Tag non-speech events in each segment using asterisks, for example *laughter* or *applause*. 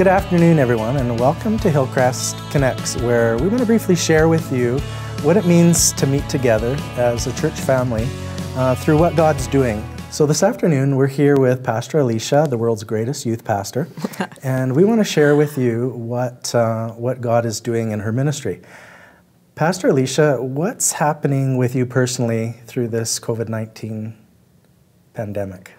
Good afternoon, everyone, and welcome to Hillcrest Connects, where we want to briefly share with you what it means to meet together as a church family uh, through what God's doing. So, this afternoon, we're here with Pastor Alisha, the world's greatest youth pastor, *laughs* and we want to share with you what, uh, what God is doing in her ministry. Pastor Alisha, what's happening with you personally through this COVID 19 pandemic?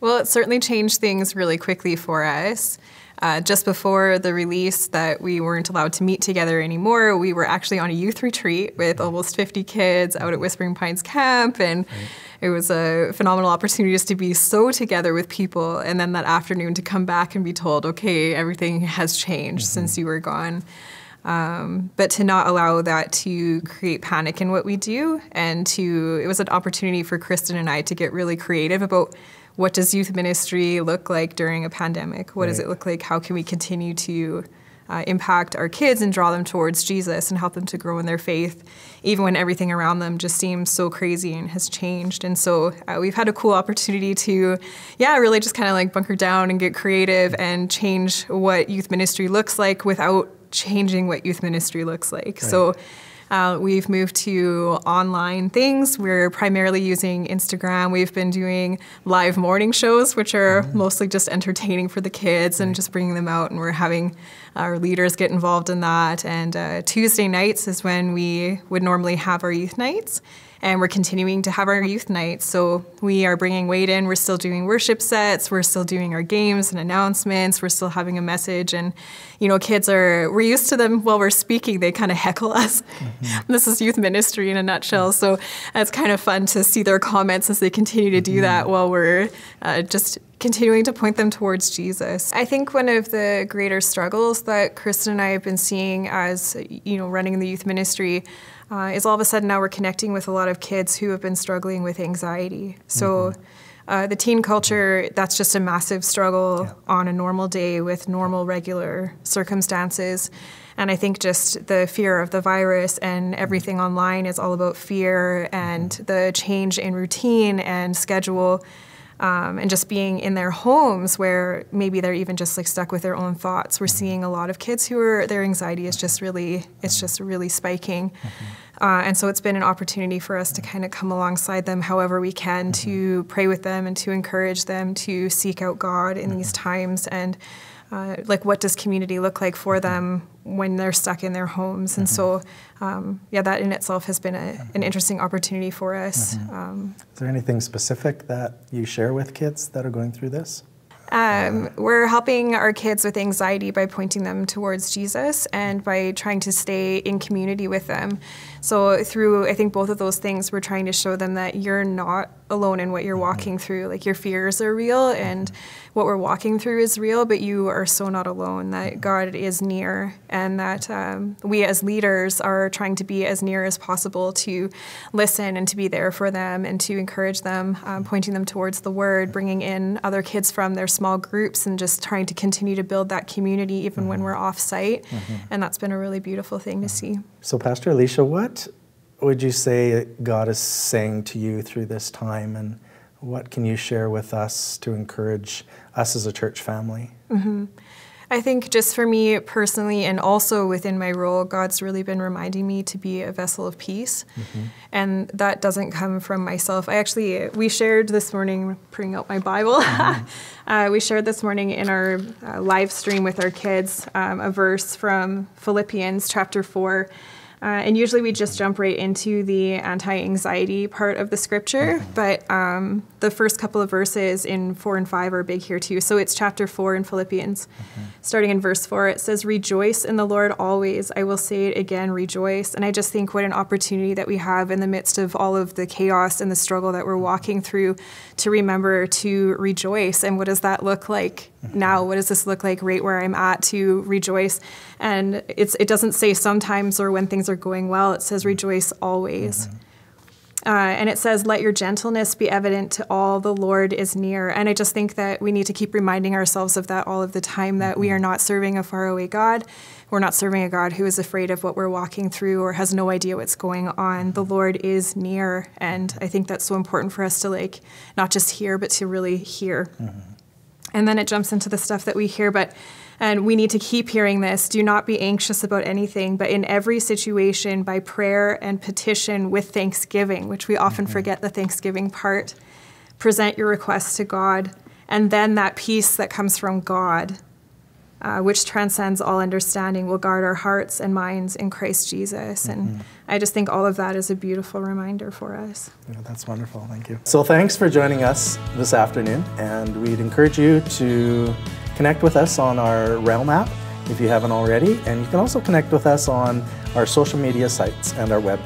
Well, it certainly changed things really quickly for us. Uh, just before the release that we weren't allowed to meet together anymore, we were actually on a youth retreat with almost 50 kids out at Whispering Pines Camp, and right. it was a phenomenal opportunity just to be so together with people. And then that afternoon to come back and be told, okay, everything has changed mm-hmm. since you were gone. Um, but to not allow that to create panic in what we do, and to it was an opportunity for Kristen and I to get really creative about what does youth ministry look like during a pandemic? What right. does it look like? How can we continue to uh, impact our kids and draw them towards Jesus and help them to grow in their faith, even when everything around them just seems so crazy and has changed. And so uh, we've had a cool opportunity to, yeah, really just kind of like bunker down and get creative and change what youth ministry looks like without changing what youth ministry looks like. Right. So uh, we've moved to online things. We're primarily using Instagram. We've been doing live morning shows, which are mm-hmm. mostly just entertaining for the kids and just bringing them out. And we're having our leaders get involved in that. And uh, Tuesday nights is when we would normally have our youth nights and we're continuing to have our youth nights. So we are bringing Wade in. We're still doing worship sets. We're still doing our games and announcements. We're still having a message. And, you know, kids are, we're used to them while we're speaking, they kind of heckle us. Mm-hmm. This is youth ministry in a nutshell. So it's kind of fun to see their comments as they continue to do mm-hmm. that while we're uh, just continuing to point them towards Jesus. I think one of the greater struggles that Kristen and I have been seeing as, you know, running the youth ministry uh, is all of a sudden now we're connecting with a lot of kids who have been struggling with anxiety. So mm-hmm. uh, the teen culture, that's just a massive struggle yeah. on a normal day with normal, regular circumstances. And I think just the fear of the virus and everything online is all about fear and mm-hmm. the change in routine and schedule um, and just being in their homes where maybe they're even just like stuck with their own thoughts. We're seeing a lot of kids who are their anxiety is just really it's just really spiking. Mm-hmm. Uh, and so it's been an opportunity for us to kind of come alongside them however we can mm-hmm. to pray with them and to encourage them to seek out God in mm-hmm. these times and uh, like what does community look like for them when they're stuck in their homes and mm-hmm. so um, yeah that in itself has been a, an interesting opportunity for us mm-hmm. um, is there anything specific that you share with kids that are going through this um, we're helping our kids with anxiety by pointing them towards Jesus and by trying to stay in community with them. So, through I think both of those things, we're trying to show them that you're not alone in what you're walking through. Like, your fears are real and what we're walking through is real, but you are so not alone, that God is near, and that um, we as leaders are trying to be as near as possible to listen and to be there for them and to encourage them, um, pointing them towards the Word, bringing in other kids from their small groups, and just trying to continue to build that community even mm-hmm. when we're off site. Mm-hmm. And that's been a really beautiful thing to see. So, Pastor Alisha, what would you say God is saying to you through this time? And what can you share with us to encourage us as a church family? Mm-hmm. I think just for me personally, and also within my role, God's really been reminding me to be a vessel of peace. Mm-hmm. And that doesn't come from myself. I actually, we shared this morning, bring out my Bible. Mm-hmm. *laughs* uh, we shared this morning in our uh, live stream with our kids um, a verse from Philippians chapter 4. Uh, and usually we just jump right into the anti anxiety part of the scripture, mm-hmm. but um, the first couple of verses in 4 and 5 are big here too. So it's chapter 4 in Philippians. Mm-hmm. Starting in verse 4, it says, Rejoice in the Lord always. I will say it again, rejoice. And I just think what an opportunity that we have in the midst of all of the chaos and the struggle that we're walking through to remember to rejoice. And what does that look like. Now? What does this look like right where I'm at to rejoice? And it's, it doesn't say sometimes or when things are going well, it says rejoice always. Mm-hmm. Uh, and it says, Let your gentleness be evident to all, the Lord is near. And I just think that we need to keep reminding ourselves of that all of the time that we are not serving a faraway God. We're not serving a God who is afraid of what we're walking through or has no idea what's going on. The Lord is near. And I think that's so important for us to like not just hear, but to really hear. Mm-hmm. And then it jumps into the stuff that we hear, but and we need to keep hearing this. Do not be anxious about anything, but in every situation, by prayer and petition with thanksgiving, which we often mm-hmm. forget the thanksgiving part, present your requests to God. And then that peace that comes from God uh, which transcends all understanding, will guard our hearts and minds in Christ Jesus. And mm-hmm. I just think all of that is a beautiful reminder for us. Yeah, that's wonderful. Thank you. So, thanks for joining us this afternoon. And we'd encourage you to connect with us on our Realm app if you haven't already. And you can also connect with us on our social media sites and our web